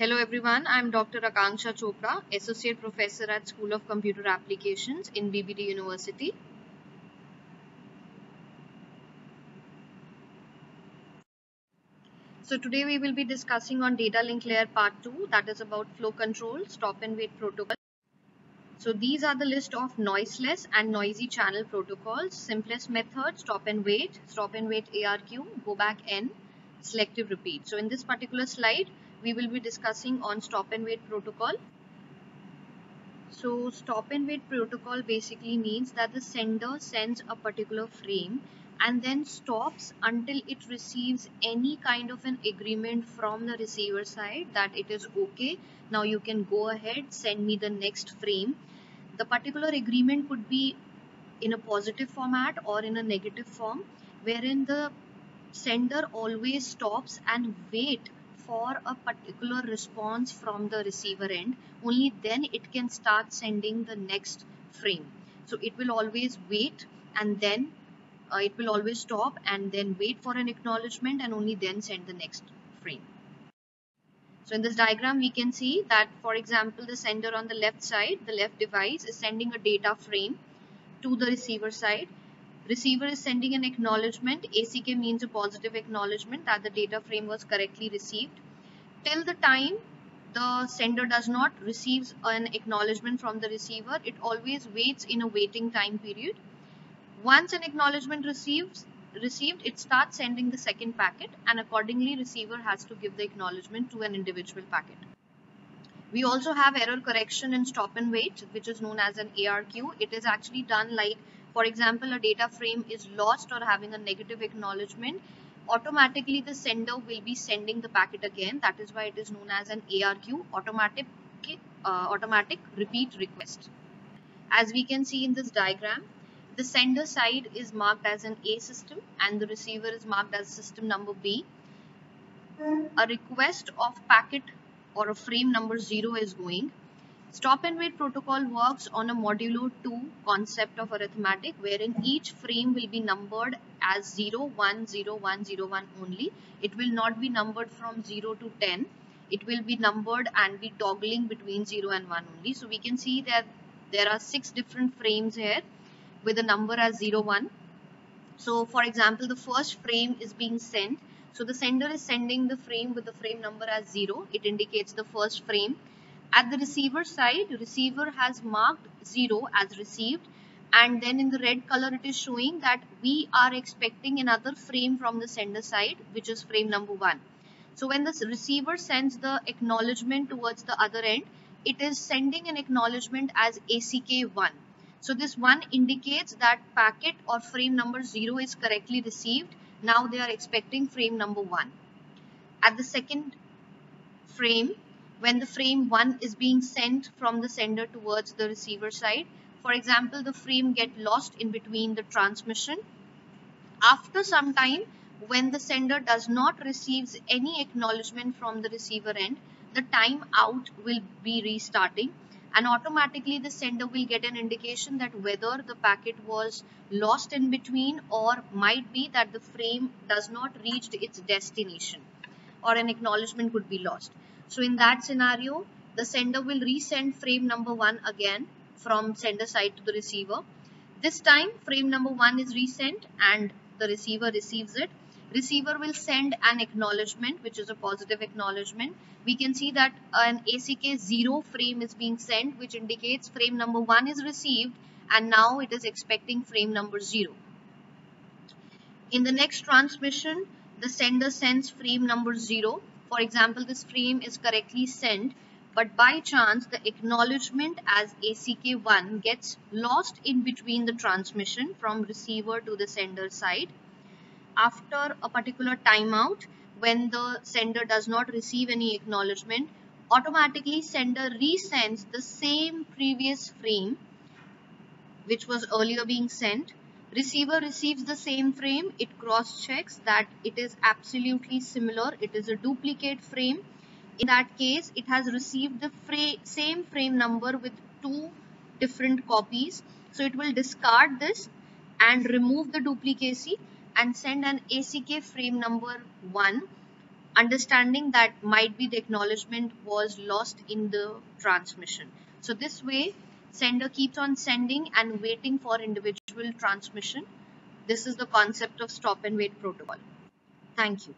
Hello everyone, I am Dr. Akanksha Chopra, Associate Professor at School of Computer Applications in BBD University. So today we will be discussing on data link layer part 2 that is about flow control, stop and wait protocol. So these are the list of noiseless and noisy channel protocols. Simplest method, stop and wait, stop and wait ARQ, go back N, selective repeat. So in this particular slide, we will be discussing on stop and wait protocol. So stop and wait protocol basically means that the sender sends a particular frame and then stops until it receives any kind of an agreement from the receiver side that it is okay. Now you can go ahead, send me the next frame. The particular agreement could be in a positive format or in a negative form wherein the sender always stops and wait for a particular response from the receiver end only then it can start sending the next frame so it will always wait and then uh, it will always stop and then wait for an acknowledgement and only then send the next frame. So in this diagram, we can see that, for example, the sender on the left side, the left device is sending a data frame to the receiver side. Receiver is sending an acknowledgement. ACK means a positive acknowledgement that the data frame was correctly received. Till the time the sender does not receives an acknowledgement from the receiver, it always waits in a waiting time period once an acknowledgement receives received, it starts sending the second packet and accordingly receiver has to give the acknowledgement to an individual packet. We also have error correction in stop and wait, which is known as an ARQ. It is actually done like, for example, a data frame is lost or having a negative acknowledgement. Automatically, the sender will be sending the packet again. That is why it is known as an ARQ, automatic, uh, automatic repeat request. As we can see in this diagram, the sender side is marked as an A system and the receiver is marked as system number B. A request of packet or a frame number 0 is going. Stop and wait protocol works on a modulo 2 concept of arithmetic wherein each frame will be numbered as 0, 1, 0, 1, 0, 1 only. It will not be numbered from 0 to 10. It will be numbered and be toggling between 0 and 1 only. So we can see that there are six different frames here with a number as 0, 01. So for example, the first frame is being sent. So the sender is sending the frame with the frame number as 0. It indicates the first frame. At the receiver side, receiver has marked 0 as received and then in the red color it is showing that we are expecting another frame from the sender side which is frame number 1. So when the receiver sends the acknowledgement towards the other end, it is sending an acknowledgement as ACK1 so this one indicates that packet or frame number 0 is correctly received. Now they are expecting frame number 1. At the second frame, when the frame 1 is being sent from the sender towards the receiver side, for example, the frame get lost in between the transmission. After some time, when the sender does not receives any acknowledgement from the receiver end, the timeout will be restarting and automatically the sender will get an indication that whether the packet was lost in between or might be that the frame does not reach its destination or an acknowledgement could be lost. So in that scenario, the sender will resend frame number one again from sender side to the receiver. This time frame number one is resent and the receiver receives it. Receiver will send an acknowledgement which is a positive acknowledgement. We can see that an ACK 0 frame is being sent which indicates frame number 1 is received and now it is expecting frame number 0 in the next transmission the sender sends frame number 0 for example this frame is correctly sent but by chance the acknowledgement as ACK1 gets lost in between the transmission from receiver to the sender side. After a particular timeout when the sender does not receive any acknowledgement automatically sender resends the same previous frame which was earlier being sent receiver receives the same frame. It cross checks that it is absolutely similar. It is a duplicate frame. In that case it has received the same frame number with two different copies. So it will discard this and remove the duplicacy and send an ACK frame number 1 understanding that might be the acknowledgement was lost in the transmission. So this way, sender keeps on sending and waiting for individual transmission. This is the concept of stop and wait protocol. Thank you.